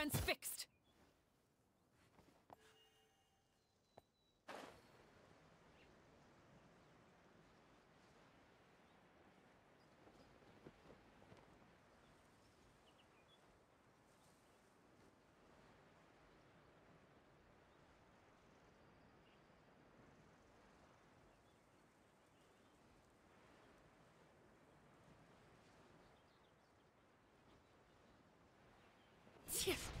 Transfixed! Yes.